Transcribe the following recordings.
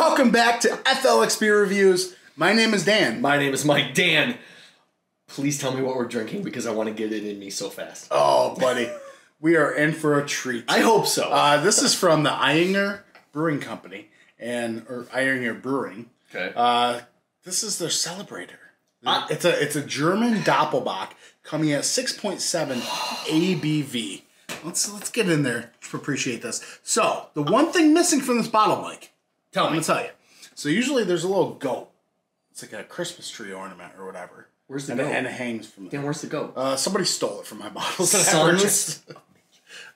welcome back to FLX Beer Reviews. My name is Dan. My name is Mike. Dan, please tell me what we're drinking because I want to get it in me so fast. Oh, buddy, we are in for a treat. I hope so. Uh, this is from the Ayinger Brewing Company and or Ayinger Brewing. okay. Uh, this is their celebrator. It's a it's a German Doppelbock coming at six point seven ABV. Let's let's get in there to appreciate this. So the one thing missing from this bottle, Mike, tell I'm me. gonna tell you. So usually there's a little goat. It's like a Christmas tree ornament or whatever. Where's the and, it, goat? and it hangs from there. where's the goat? Uh, somebody stole it from my bottles. that I purchased. Sons.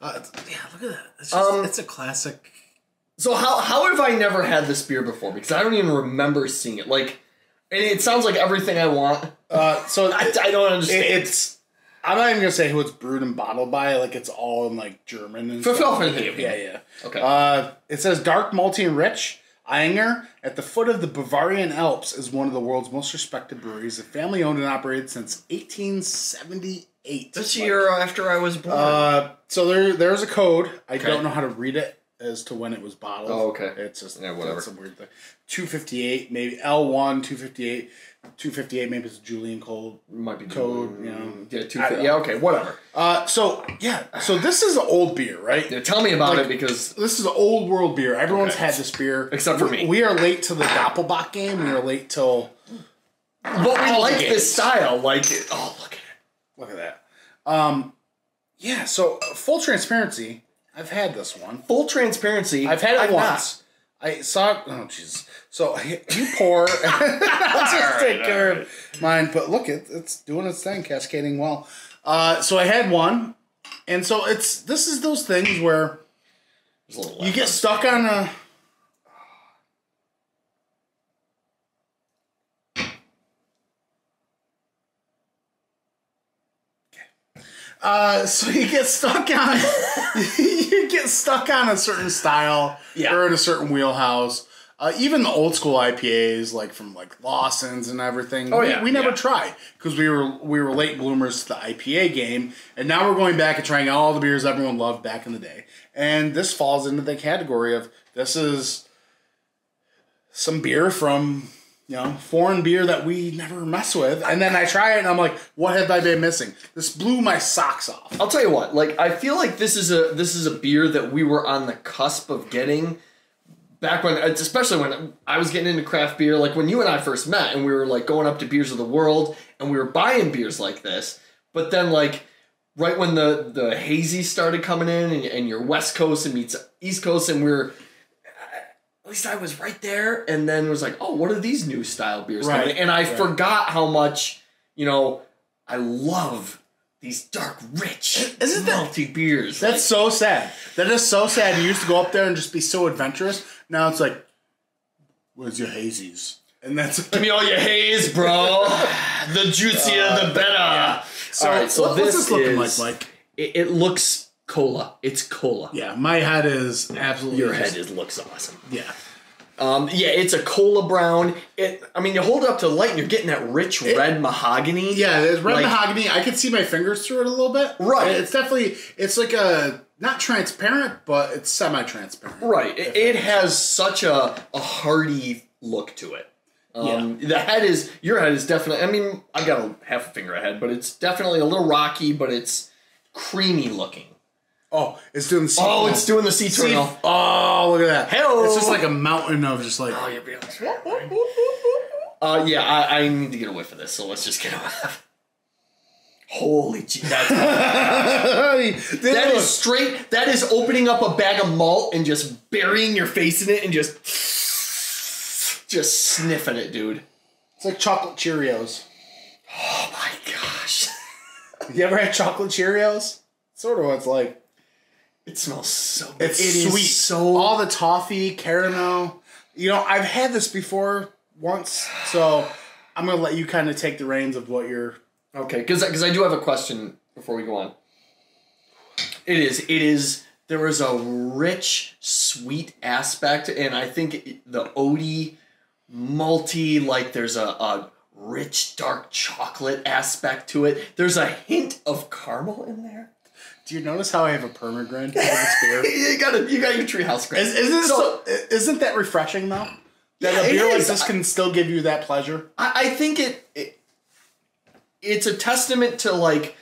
Uh, it's- yeah, look at that. It's, just, Um, it's a classic. So how how have I never had this beer before? Because I don't even remember seeing it. Like, and it sounds like everything I want. Uh, so I, I don't understand. It- it's. I'm not even gonna say who it's brewed and bottled by. Like it's all in like German and For stuff. Yeah, yeah. Okay. Uh, it says dark, malty, and rich. Ayinger, at the foot of the Bavarian Alps, is one of the world's most respected breweries. The family owned and operated since 1878. this year after I was born. Uh, so there, there's a code. I Okay. don't know how to read it as to when it was bottled. Oh, okay. It's just Yeah, whatever. A weird thing. 258, maybe L1, 258, 258. Maybe it's Julian Cole. Might be code, you know. Yeah, two. I Yeah, okay, whatever. Uh, so yeah, so this is an old beer, right? Yeah, tell me about Like- it because This is an old world beer. Everyone's Okay. had this beer Except for We- me. We are late to the Doppelbock game. We are late till. but we like games. this style. Like, it, oh look at it. Look at that. Um, yeah. So uh, full transparency, I've had this one. Full transparency. I've had it I've not. once. I saw. Oh jeez. So you pour. I'll just take care of mine. But look, it, it's doing its thing, cascading well. Uh, so I had one, and so it's this is those things where There's a little you get stuck on a. Uh, so you get stuck on you get stuck on a certain style Yeah. or in a certain wheelhouse. Uh, even the old school IPAs, like from like Lawson's and everything, Oh, we, yeah, we never yeah. tried because we were we were late bloomers to the IPA game, and now we're going back and trying all the beers everyone loved back in the day. And this falls into the category of this is some beer from you know foreign beer that we never mess with, and then I try it and I'm like, what have I been missing? This blew my socks off. I'll tell you what. Like, I feel like this is a this is a beer that we were on the cusp of getting back when, especially when I was getting into craft beer. Like when you and I first met, and we were like going up to Beers of the World, and we were buying beers like this. But then, like right when the the hazy started coming in, and, and your West Coast and meets East Coast, and we are at least I was right there, and then was like, oh, what are these new style beers? Right, coming? And I right. forgot how much you know. I love these dark, rich, Isn't that- malty beers. That's so sad. That is so sad. You used to go up there and just be so adventurous. Now it's like, where's your hazies? And that's Give me all your haze, bro. the juicier, the better. so. All right, so what- this what's this looking is- like, Mike? It, it looks cola. It's cola. Yeah, my head is absolutely. Your just- head is looks awesome. Yeah. Um, yeah, it's a cola brown. It. I mean, you hold it up to the light, and you're getting that rich red mahogany. Yeah, it's red Like- mahogany. I can see my fingers through it a little bit. Right. It's definitely. It's like a not transparent, but it's semi-transparent. Right. It, it has such a, a hearty look to it. Um, The head is your head is definitely. I mean, I've got a half a finger ahead, but it's definitely a little rocky, but it's creamy looking. Oh, it's doing the. Sea Oh, it's doing the sea Sea- turtle. Oh, look at that. Hey-o. It's just like a mountain of just like. Oh, you're being Uh, yeah, I, I need to get away from this, so let's just get away. Holy that's, that that is straight. That is opening up a bag of malt and just burying your face in it and just, just sniffing it, dude. It's like chocolate Cheerios. Oh my gosh, You ever had chocolate Cheerios? Sort of what it's like. it smells so. good. It's It is sweet. So all the toffee, caramel. You know, I've had this before once, so I'm gonna let you kind of take the reins of what you're. Okay, because because I do have a question before we go on. It is. It is. There is a rich, sweet aspect, and I think the Odie, multi like there's a, a rich, dark chocolate aspect to it. There's a hint of caramel in there. Do you notice how I have a permagrin? You got a, you got your treehouse. Is, isn't, So- so, isn't that refreshing though? That Yeah, a beer like is. this can still give you that pleasure. I, I think it, it it's a testament to like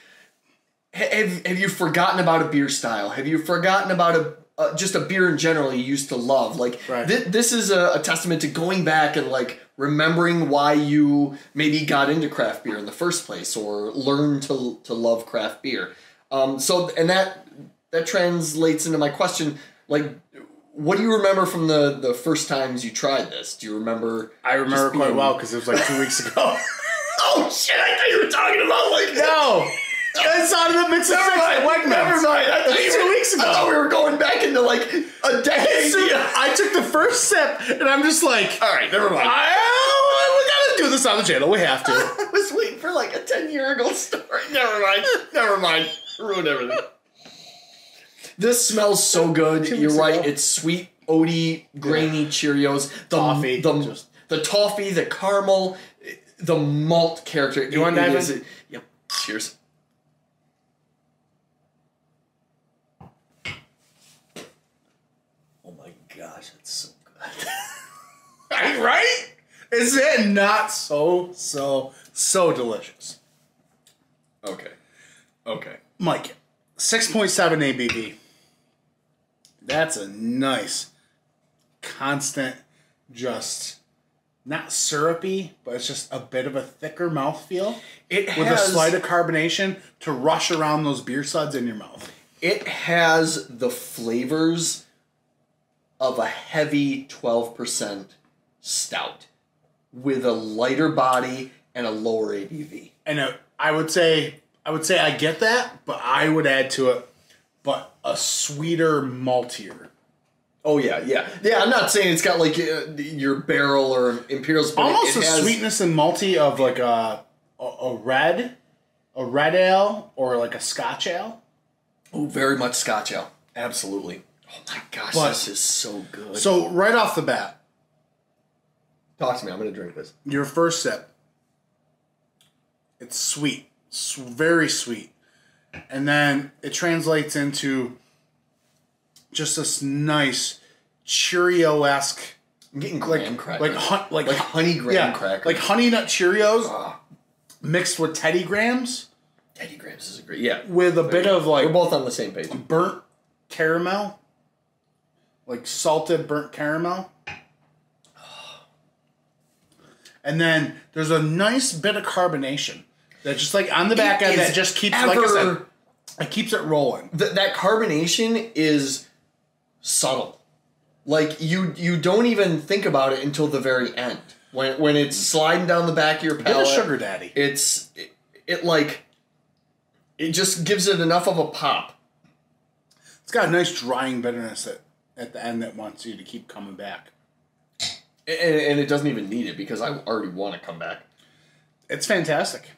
have, have you forgotten about a beer style have you forgotten about a uh, just a beer in general you used to love like Right. thi- this is a, a testament to going back and like remembering why you maybe got into craft beer in the first place or learned to to love craft beer um so and that that translates into my question like what do you remember from the the first times you tried this do you remember I remember Just quite well because it was like two weeks ago. Oh shit! I thought you were talking about like no, saw it in the mix of Never mind. at Never mind. I thought Two were, weeks ago. I thought we were going back into like a decade. So I took the first sip and I'm just like, All right, never mind. I, oh, we gotta do this on the channel. We have to. I was waiting for like a ten year ago story. Never mind. Never mind. Ruined everything. This smells so good. Two You're right. ago. It's sweet, oaty, grainy Cheerios. The Toffee, the, just- the toffee, the caramel, the malt character. You want to it dive in? Yep. Cheers. Oh my gosh, it's so good. right? Is it not so, so, so delicious? okay. Okay. Mike, 6.7 ABV. That's a nice, constant, just not syrupy, but it's just a bit of a thicker mouthfeel It with has a slight of carbonation to rush around those beer suds in your mouth. it has the flavors of a heavy 12% stout with a lighter body and a lower ABV. And uh, I would say, I would say I get that, but I would add to it, but a sweeter, maltier. Oh yeah, yeah. Yeah, I'm not saying it's got like uh, your barrel or imperials but it- Almost it the has- sweetness and malty of like a, a a red, a red ale or like a Scotch ale. Oh, very much Scotch ale. Absolutely. Oh my gosh, But- this is so good. So right off the bat, talk to me. I'm gonna drink this. your first sip, it's sweet, s- very sweet, and then it translates into just this nice Cheerio esque, I'm getting like graham crackers. like hun- like Like honey graham yeah, crackers. like honey nut Cheerios Ah, mixed with Teddy Grahams Teddy Grahams is a great. Yeah, with a bit of like we're both on the same page. burnt caramel, like salted burnt caramel. And then there's a nice bit of carbonation that just like on the back It end that just keeps like I said, it keeps it rolling. Th- that carbonation is subtle. Like you, you don't even think about it until the very end when when it's sliding down the back of your Bit of palate. sugar daddy. It's it, it like it just gives it enough of a pop. It's got a nice drying bitterness at, at the end that wants you to keep coming back. And, and it doesn't even need it because I already want to come back. It's fantastic.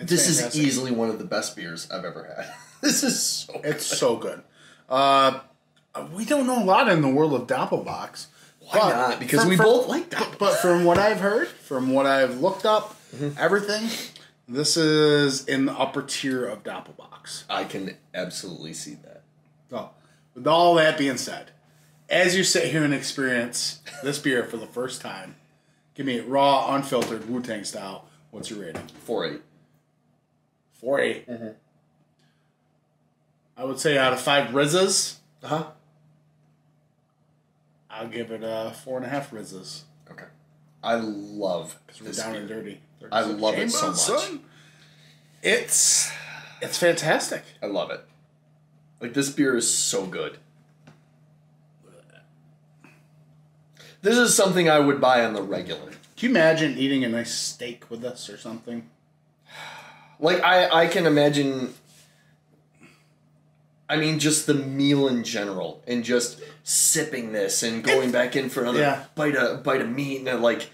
It's This fantastic. is easily one of the best beers I've ever had. this is so. It's so good. Uh, we don't know a lot in the world of Doppelbocks. Why not? Because we both like But, but from what I've heard, from what I've looked up, Mm-hmm. everything, this is in the upper tier of Doppelbocks. I can absolutely see that. So, with all that being said, as you sit here and experience this beer for the first time, give me raw, unfiltered, Wu Tang style. What's your rating? Four eight. Four eight. Mm-hmm. I would say out of five Rizzas, Uh huh. I'll give it a four and a half Rizzas. Okay. I love We're this down beer. and dirty. I love it so much. son. It's it's fantastic. I love it. Like this beer is so good. This is something I would buy on the regular. Can you imagine eating a nice steak with this or something? Like I, I can imagine. I mean, just the meal in general, and just sipping this and going back in for another Yeah. bite of bite of meat, and like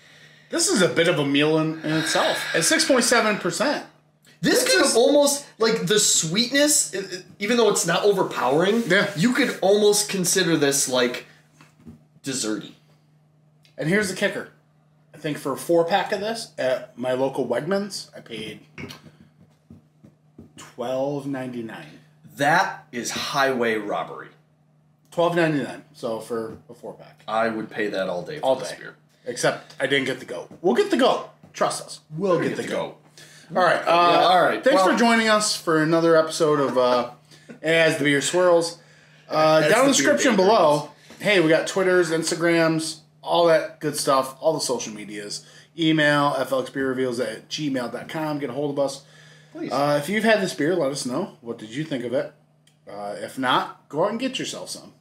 This is a bit of a meal in, in itself. At six point seven percent. this This could is- almost like the sweetness, even though it's not overpowering. Yeah. you could almost consider this like desserty. And here's the kicker. I think for a four pack of this at my local Wegmans, I paid twelve ninety nine. That is highway robbery. Twelve ninety nine. So for a four pack. I would pay that all day for All this day. beer. Except I didn't get the goat. We'll get the goat. Trust us. We'll get, the goat. All right. Uh, Yeah, all right. Thanks Well- for joining us for another episode of uh, As the Beer Swirls. Uh, down in the the description below, hey, we got Twitters, Instagrams, all that good stuff, all the social medias. Email, flxbeerreviews at gmail.com. Get a hold of us. Please. Uh, if you've had this beer, let us know. What did you think of it? Uh, if not, go out and get yourself some.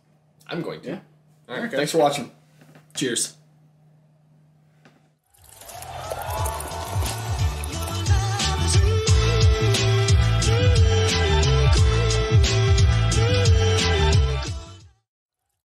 I'm going to. Yeah. All right. Okay. Thanks for watching. Cheers.